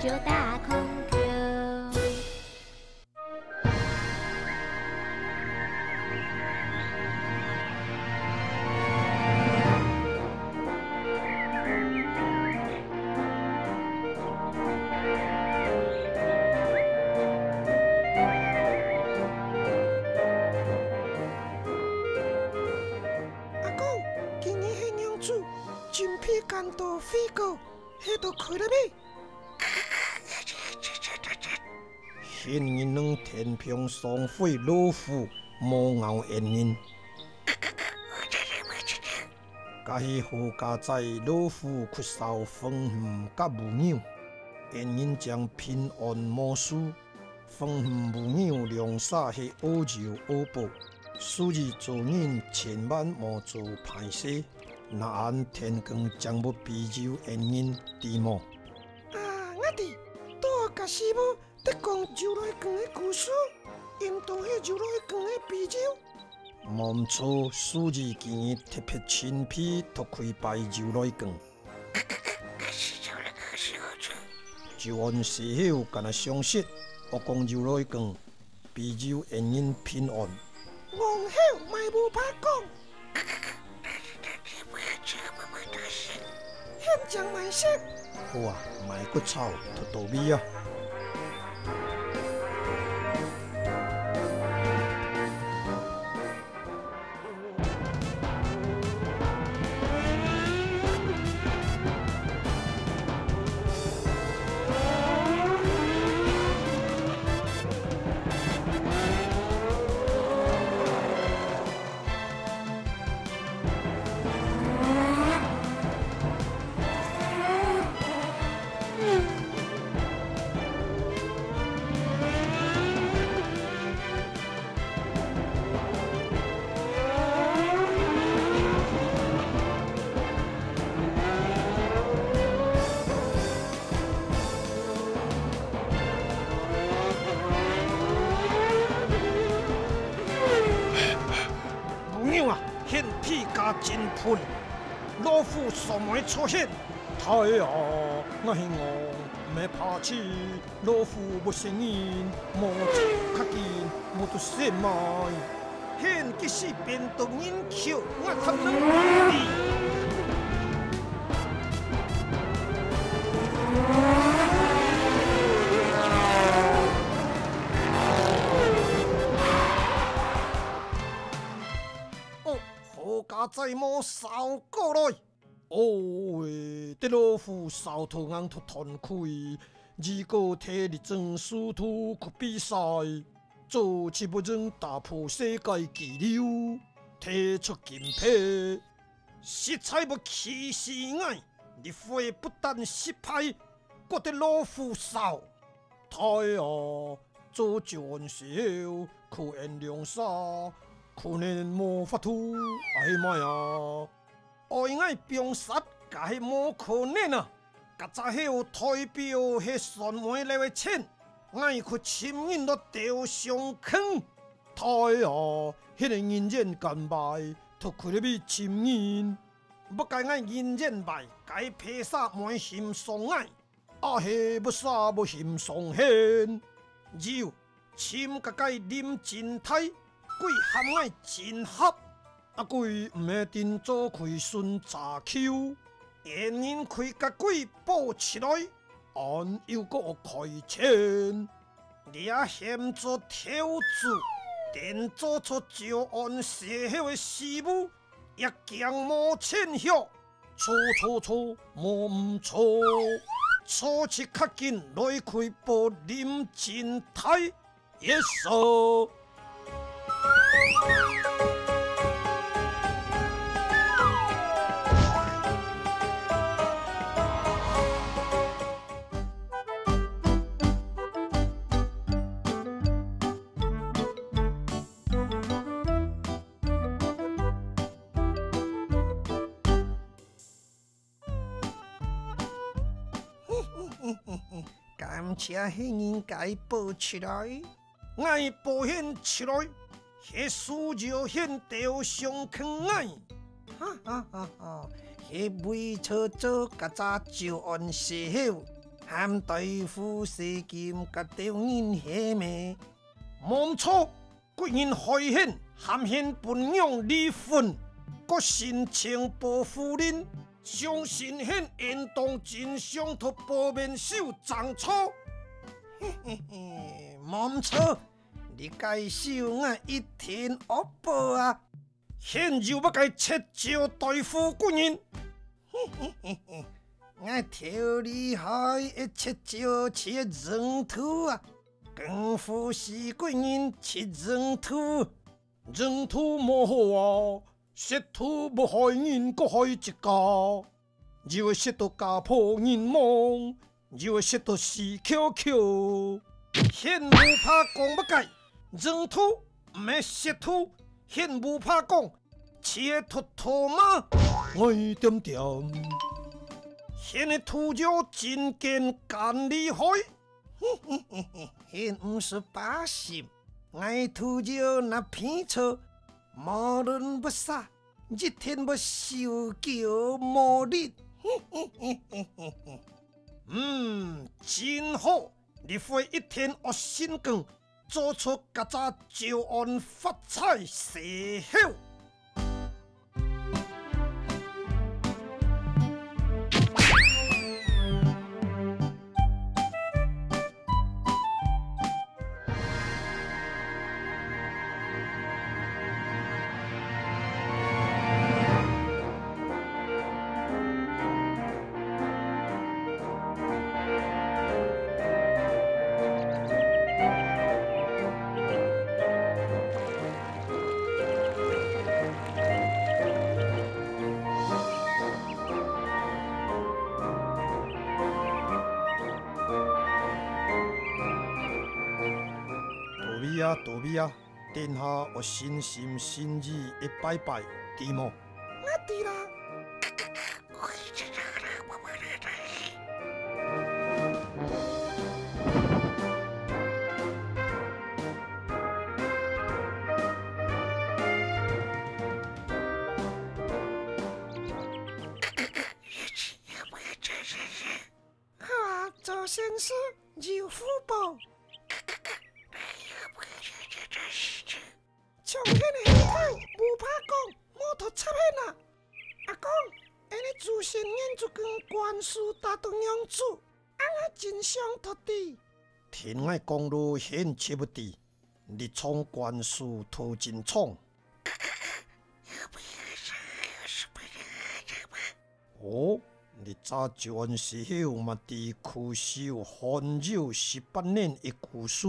就大空现银两天平双汇老虎魔熬缘人，甲迄好家在老虎缺少风雨甲母鸟，缘人将平安无事，风雨母鸟良撒迄恶柔恶报，所以做人千万莫做歹事，若安天光将不比柔缘人地魔。啊，我弟，拄甲师母在讲柔来光的故事，因当迄柔来光的啤酒。无毋错，数字见特别亲皮脱开白酒来讲，就按时候干那相识，我讲柔来讲，比柔缘人平安。憨口卖无怕讲，现将卖色，好啊，卖骨草脱稻米啊！什么出现？太啊，我希望没怕气，老夫不声音，莫走较近，莫都什么？现即使变动人口，我他能哦，好家在莫扫过来。哦喂，啲老虎扫头硬脱团开，如果体力证殊途去比赛，做起不准打破世界纪录，踢出金牌，实在不气死我！你会不但失败，觉得老虎扫，太啊！做就按时候，可原谅啥？可能无法度，哎呀妈呀！爱爱병杀，甲迄无可能啊！甲早迄有代表迄船尾来位钱，爱去侵引到钓上坑，太啊！迄个银人干败，脱开了比侵引，不该爱人人败，该披萨满心爽爱，啊嘿不杀不心爽 hen，有侵甲该啉真太，鬼含爱真合。啊鬼毋会定做开顺查丘，缘人开甲鬼抱起来，按又个开钱，你啊嫌做挑子，定做出就按写迄个师母，一强无欠晓，错错错，无毋错，错起较紧来开步啉真太，一手。感谢迄人家抱起来，爱保险起来，迄输就现雕上坑爱。哈哈哈哈！迄位操作较早就按时候，含对付死金甲丢人下面，冇错，个人开险含现分养离婚，个申请保夫人，相信现运动真相托保面手长错。嘿嘿嘿，冇错，你介绍我一天恶报啊！现就要该切招对付个人。嘿嘿嘿嘿，我调厉害一切招切人土啊！功夫是个人切人土，人土冇好啊，食土不害人，搁害一家。就会食到家破人亡，就会食到死翘翘。现无怕讲不改，人土唔系食土，现无怕讲，切土土嘛，爱点点。现的土脚真坚干厉害，嘿嘿嘿嘿，现唔是把心，爱土脚那偏错，无论不杀，一天不受叫魔力。嗯，真好！你会一天恶心光，做出较早招安发财事效。米啊，杜米啊，殿下我心心心意一拜拜，寂寞？我知啦。就跟官司打动样子，俺啊真想托地。天爱公路现切不地，你闯官司拖真闯。哦，你早就按时候嘛伫苦修寒柔十八年一故事。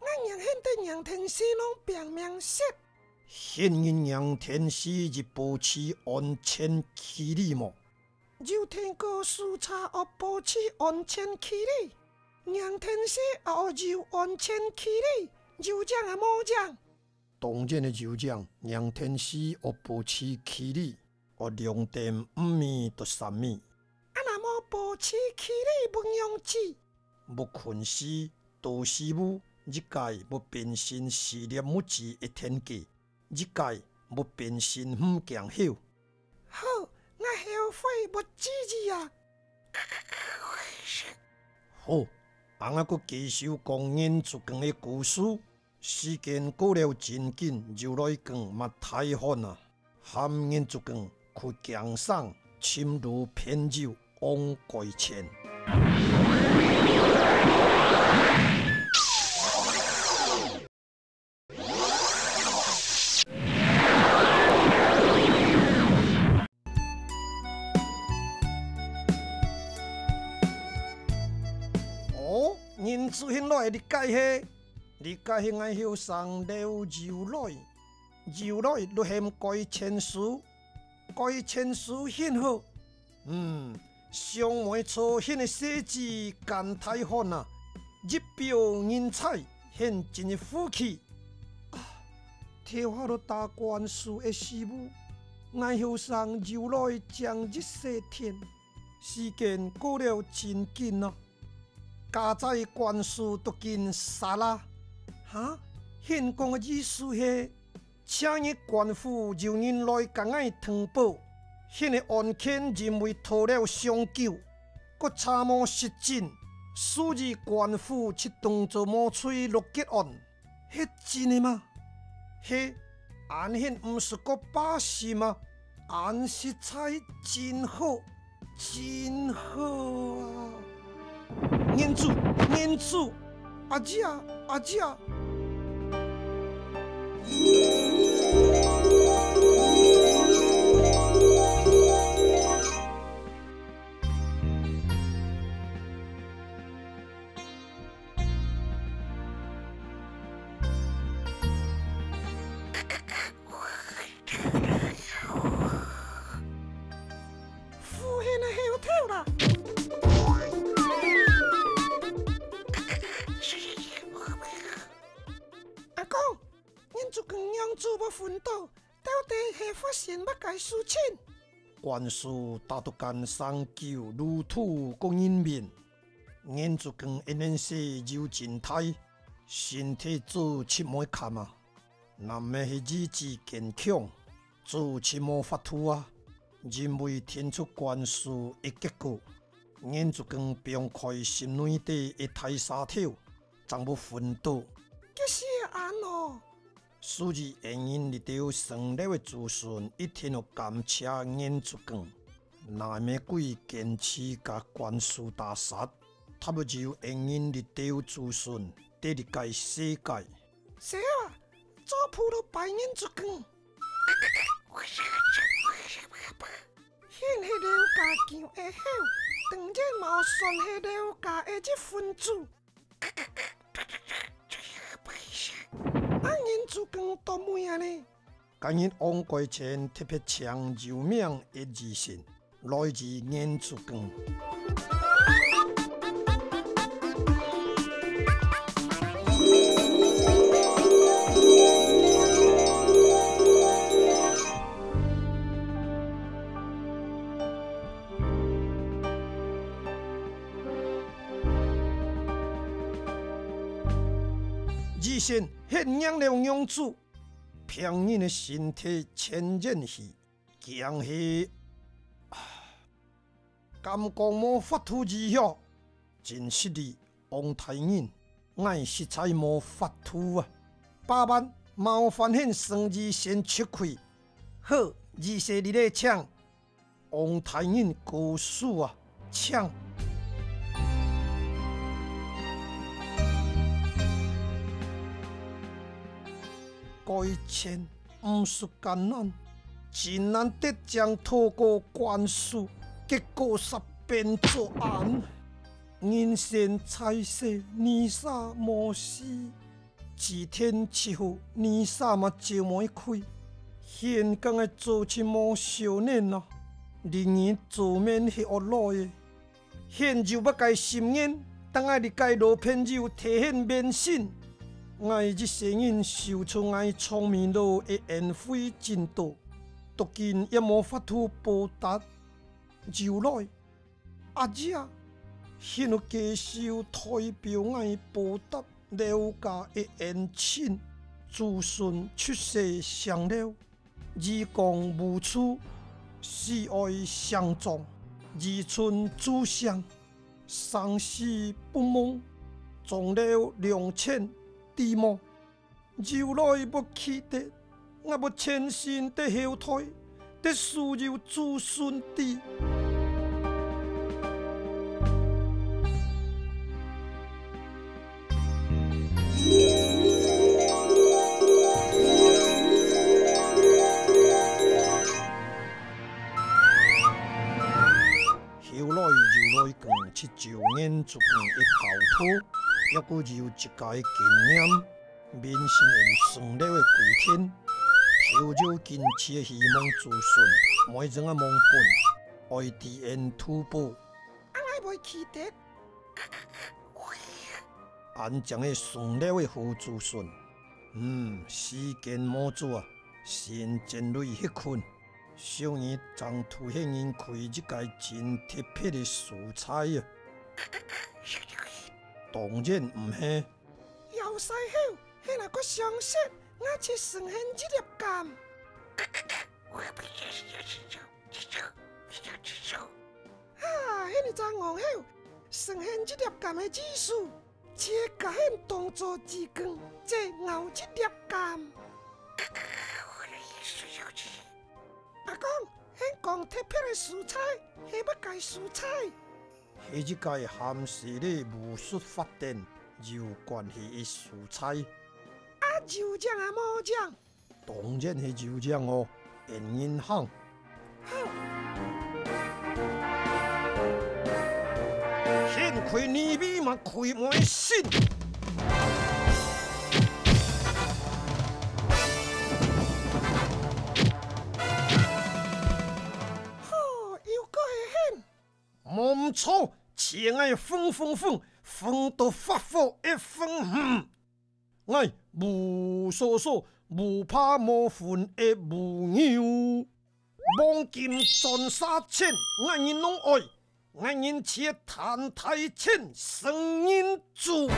俺娘现对杨天师拢拼命说，现因杨天师日保持安全距离么？就天高视察学保持安全距离。杨天师学柔安全距离，就这样冇讲。当然的就讲，杨天师学保持距离，学两点五米到三米，啊，若无保持距离，不用指。要困死都师母，一届不变身事业母子一天计，一届要变身五强后。好，我后悔不支持啊！好，俺啊，搁继续讲演出更的故事。时间过了真紧，就来讲嘛太烦啊！含演出更去江上，深入偏酒往归前。出现来的解下，你解下爱后上了揉来，揉来落陷改签书，改签书很好。嗯，上梅初现的设计简太好啊，日表人才现真的富气。啊，跳下了大官书的事务，爱后上揉来将日西天，时间过了真紧啊！家在官司都紧杀啦！哈，现讲的意思是，请日官府由人来将爱通报，现个案件认为拖了上久，搁查某实证，所以官府出动作毛催落结案，迄真的吗？迄案现毋是个把戏吗？案实在真好，真好啊！粘住粘住阿吉啊阿吉啊现要改事情？官司打到干上九如土共人面，眼珠跟一年时有静态，身体做七毛看啊，那么是意志坚强，做七毛发土啊，认为天出官司一结果，眼珠跟不用开心内底一台沙跳，怎不奋斗？这是安哦。所以，原因你丢生了的子孙一天要感谢眼珠光，那么贵坚持甲官司打杀，他不就原因你丢子孙得入界世界？谁啊？做铺了白眼珠光。现迄了家强会好，当然毛算迄了家的一分子。啊，眼珠光多美啊呢！今日王贵前特别强柔命一自信，来自眼珠光。二线现养了养子，平人的身体千人戏，强是啊，甘公无法度治疗，真实的王太人，爱实在无法度啊！八万麻烦现生意先出开，好，二世你咧抢，王太人高数啊，抢！改签毋是艰难，真难得将透过官司，结果煞变作案。人生彩色，年少无死，自天赐福，年少嘛就袂开。现今的做起某少年啊，宁愿做免迄恶路的，现就要改心眼，当爱你改罗片就体现面性。爱日生人受出爱聪明路的恩惠真多，如今也无法度报答。就来阿姐，现有接受代表爱报答了家的恩情，子孙出世上了，义公无处，喜爱相撞，二春祖上，生死不忘，种了良钱。地梦，由来不起的，我要全身的后退，得输入子孙的。后来又来更七九年，足更一高土。抑阁有一家的经验，民心用顺利的归天，抽绕近期的希望自顺，每种啊梦本，爱知恩突破。安将的顺利的好自顺。嗯，时间无啊，先渐累迄困，小年将凸显因开一家真特别的蔬菜啊！当然毋系。要使好，迄若阁上色，我切算现一粒柑。啊，迄个真憨好，算现一粒柑的指数。切甲迄当作字光，再熬一粒柑。阿公，迄讲特别的蔬菜，迄要改蔬菜。迄一届含是咧武术发展有关系的素材。啊，就酱啊，武将。当然是就酱哦，演银行。开年味嘛，开满心。冇错，钱爱分分分，分到发火一分嗯。哎，无所所，无怕无分的无牛，望金赚三千，爱人拢爱。爱人且谈台前声音足，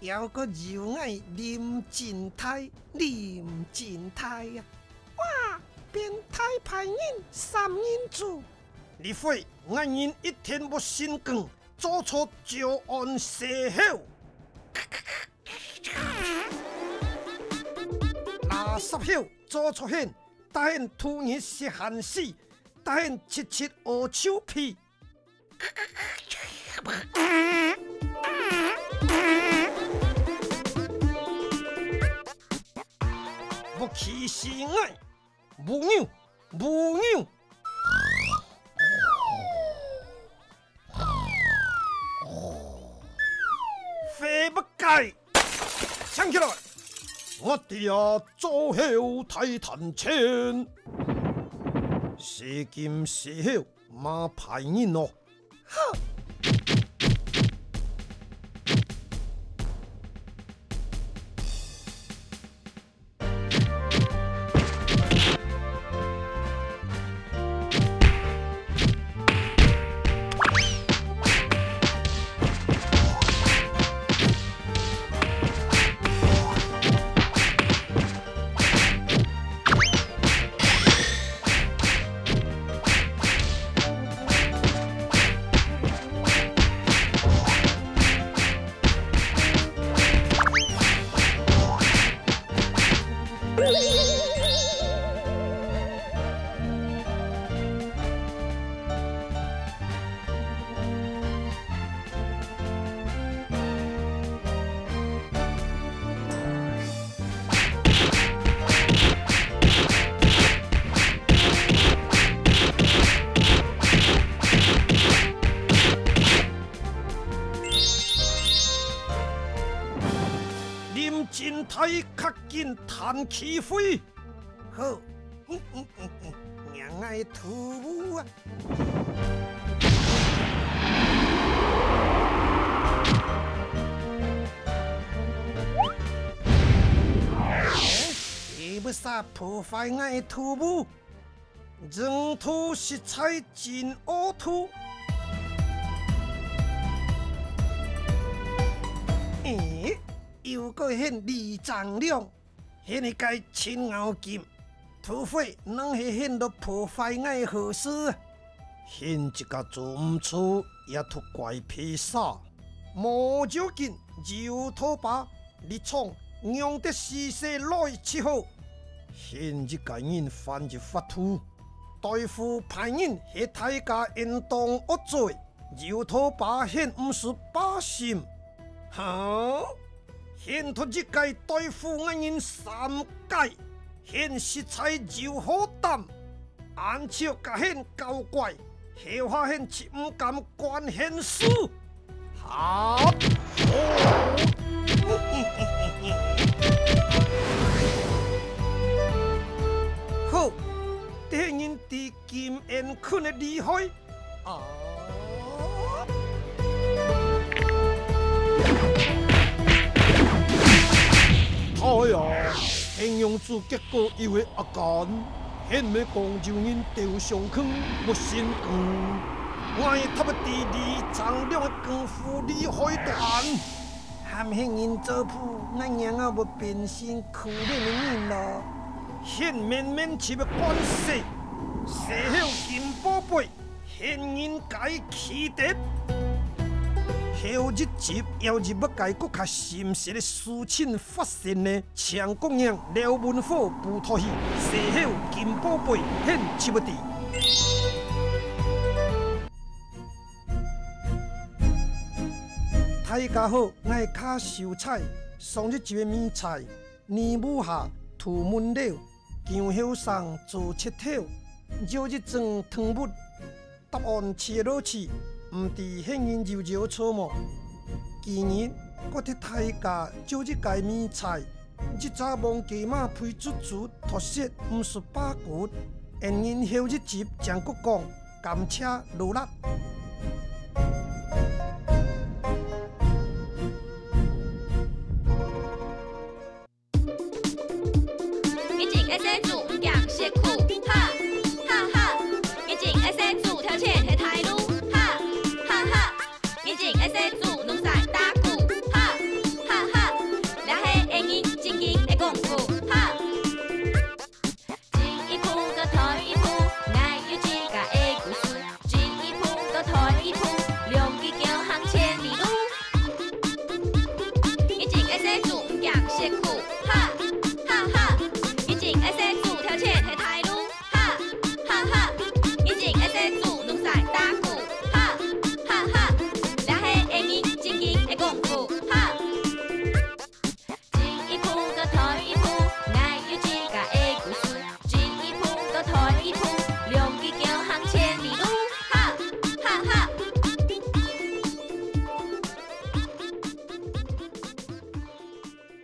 要个就爱林进台，林进台呀！哇，变态派人三人组，你会俺人一天不心梗。做出招安射后，垃圾后做出现，答应突然是寒死，答应七七恶手皮。不气是爱，无牛，无牛。唱起来！我哋啊，做后太谈钱，是金是后马排人咯。起飞，好，娘爱土啊！是不杀破坏爱土木？人土食材真恶土。咦又过现二丈量，现个该青牛金土匪，能是现到破坏爱何事？现一个做唔出，也脱怪披萨，无条件就拖把，你闯用得死死来伺候。现一个人犯一法土，对付歹人是大家应当恶罪，就拖把现唔是百姓，好。现托一届对付我人三界，现食材就好淡，按照甲现交怪，后发现七五敢关现书。好，好，电影伫金燕坤的厉害啊！哎呀，形容主结果以为阿干，现要讲就人丢上坑不心肝。我他要第二张亮的功夫厉害断，含迄人做谱，我娘啊要变身苦练的人咯。现面面起要关系，西后金宝贝，现人该起得。后一集要日要解国较心实的事情发生呢？强公羊廖文虎不妥协，西后金宝贝现起要地。大家好，我卡秀才。上日一个米菜，年母下土门了，姜后上做切头，就一装汤物。答案切落去，毋知迄人揉揉错么？今日我替大家招一介米菜，一早望鸡马配足足脱色毋是八骨。因因后日集将国讲，甘车努力。